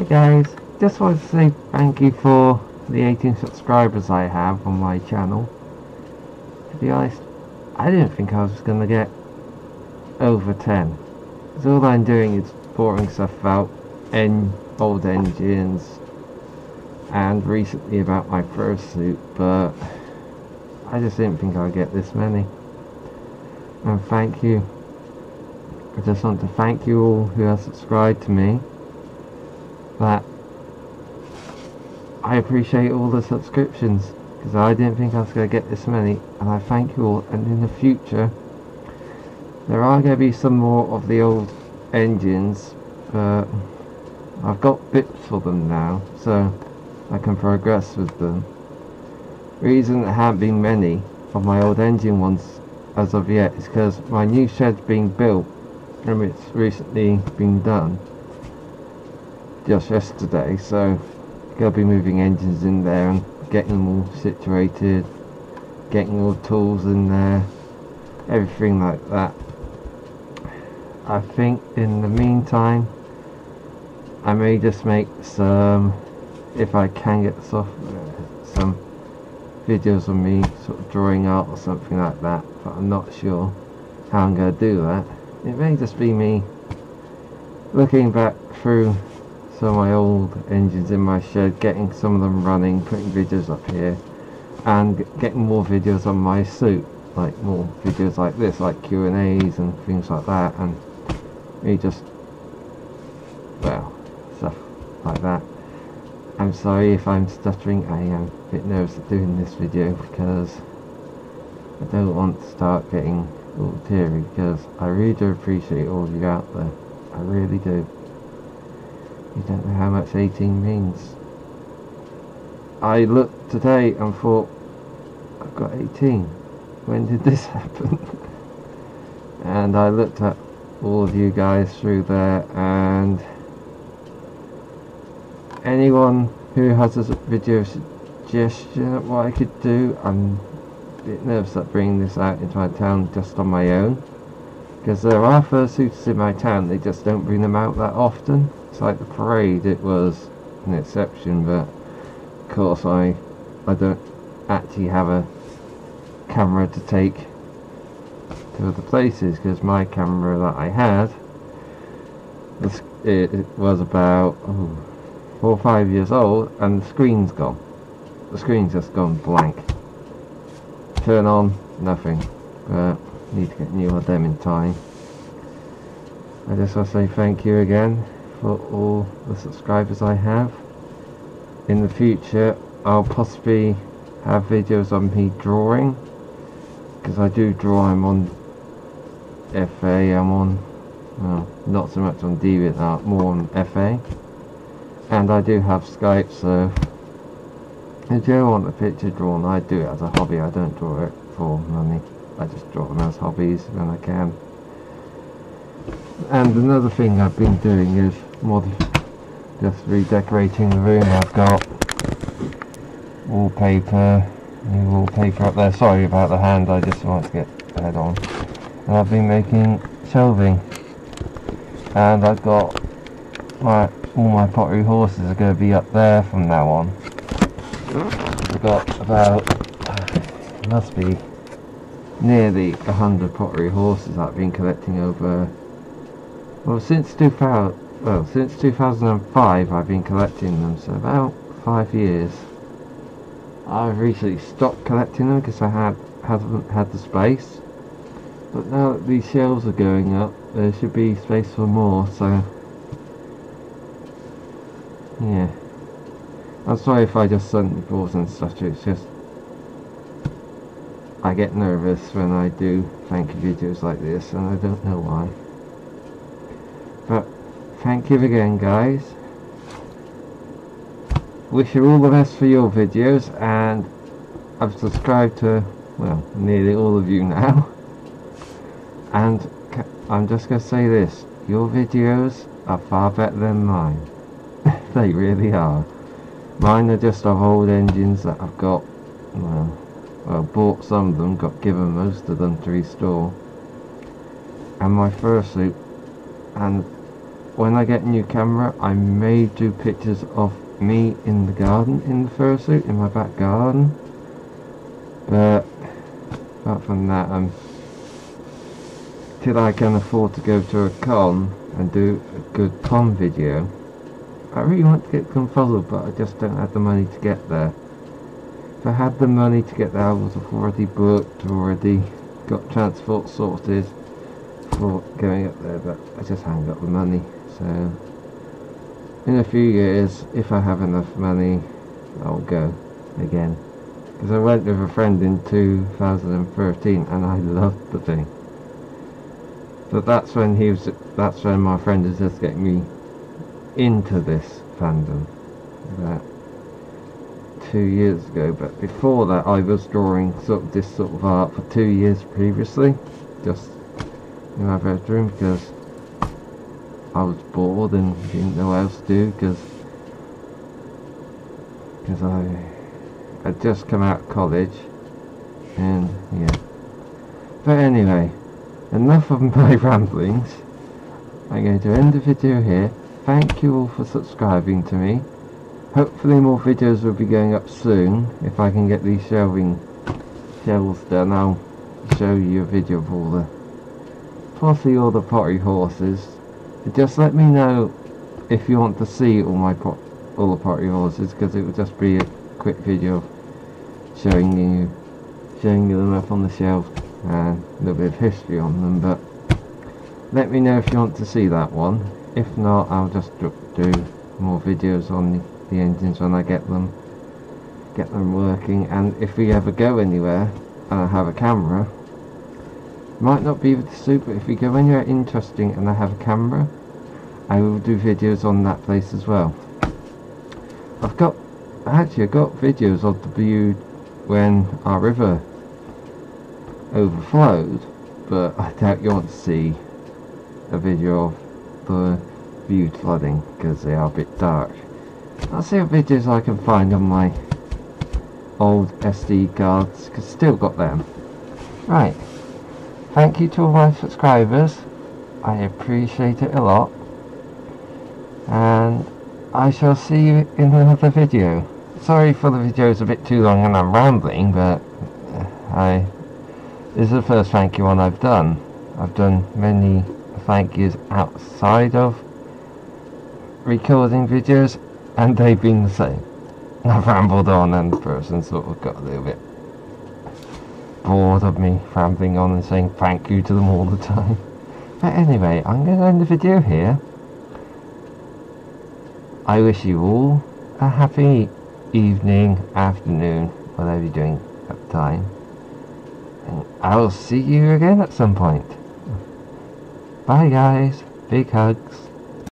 Hi guys, just wanted to say thank you for the 18 subscribers I have on my channel. To be honest, I didn't think I was going to get over 10. Because all I'm doing is pouring stuff about en old engines and recently about my fursuit, but I just didn't think I'd get this many. And thank you. I just want to thank you all who have subscribed to me that. I appreciate all the subscriptions because I didn't think I was going to get this many and I thank you all. And in the future there are going to be some more of the old engines but I've got bits for them now so I can progress with them. Reason there haven't been many of my old engine ones as of yet is because my new shed's being built and it's recently been done just yesterday so gonna be moving engines in there and getting them all situated getting all tools in there everything like that. I think in the meantime I may just make some if I can get software some videos of me sort of drawing out or something like that but I'm not sure how I'm going to do that. It may just be me looking back through some of my old engines in my shed, getting some of them running, putting videos up here, and getting more videos on my suit, like more videos like this, like Q&As and things like that, and me just, well, stuff like that. I'm sorry if I'm stuttering, I am a bit nervous doing this video because I don't want to start getting all teary because I really do appreciate all of you out there. I really do. You don't know how much 18 means. I looked today and thought, I've got 18. When did this happen? and I looked at all of you guys through there and anyone who has a video suggestion of what I could do, I'm a bit nervous at bringing this out into my town just on my own. Because there are fursuiters in my town, they just don't bring them out that often. It's like the parade, it was an exception, but of course I, I don't actually have a camera to take to other places because my camera that I had was, it, it was about oh, four or five years old and the screen's gone. The screen's just gone blank. Turn on, nothing. But need to get new of them in time. I just want to say thank you again for all the subscribers I have. In the future I'll possibly have videos on me drawing because I do draw I'm on FA I'm on well not so much on DeviantArt more on FA and I do have Skype so if you want a picture drawn I do it as a hobby I don't draw it for money. I just draw them as hobbies when I can. And another thing I've been doing is more just redecorating the room. I've got wallpaper, new wallpaper up there. Sorry about the hand, I just want to get head on. And I've been making shelving. And I've got my all my pottery horses are going to be up there from now on. I've got about, must be nearly a hundred pottery horses I've been collecting over, well since 2000, well, since 2005 I've been collecting them, so about five years. I've recently stopped collecting them because I had, haven't had the space. But now that these shelves are going up, there should be space for more, so... Yeah. I'm sorry if I just suddenly pause and such, it's just... I get nervous when I do thank you videos like this, and I don't know why. Thank you again guys. Wish you all the best for your videos and I've subscribed to well nearly all of you now. And I'm just going to say this your videos are far better than mine. They really are. Mine are just of old engines that I've got well, well bought some of them got given most of them to restore. And my fursuit and when I get a new camera, I may do pictures of me in the garden, in the fursuit, in my back garden. But apart from that, um, till I can afford to go to a con and do a good con video, I really want to get Confuzzled, but I just don't have the money to get there. If I had the money to get there, I would have already booked, already got transport sorted for going up there, but I just haven't got the money. So, in a few years, if I have enough money, I'll go again. Because I went with a friend in 2013 and I loved the thing. But that's when he was, that's when my friend was just getting me into this fandom. About two years ago, but before that I was drawing sort of this sort of art for two years previously. Just in my bedroom because I was bored and didn't know what else to do because because I had just come out of college and yeah. But anyway, enough of my ramblings. I'm going to end the video here. Thank you all for subscribing to me. Hopefully more videos will be going up soon. If I can get these shelving shelves done, I'll show you a video of all the possibly all the pottery horses. Just let me know if you want to see all my pot all the pottery horses because it would just be a quick video of showing you showing you them up on the shelf and a little bit of history on them but let me know if you want to see that one. If not I'll just do more videos on the, the engines when I get them get them working. And if we ever go anywhere and I have a camera might not be with the suit, but if we go anywhere interesting and I have a camera, I will do videos on that place as well. I've got, actually I've got videos of the view when our river overflowed, but I doubt you want to see a video of the view flooding because they are a bit dark. I'll see what videos I can find on my old SD cards because still got them. Right. Thank you to all my subscribers. I appreciate it a lot. And I shall see you in another video. Sorry for the video videos a bit too long and I'm rambling, but uh, I this is the first thank you one I've done. I've done many thank yous outside of recording videos and they've been the same. I've rambled on and the person sort of got a little bit bored of me rambling on and saying thank you to them all the time. But anyway, I'm going to end the video here. I wish you all a happy evening, afternoon, whatever you're doing at the time. And I'll see you again at some point. Bye guys. Big hugs.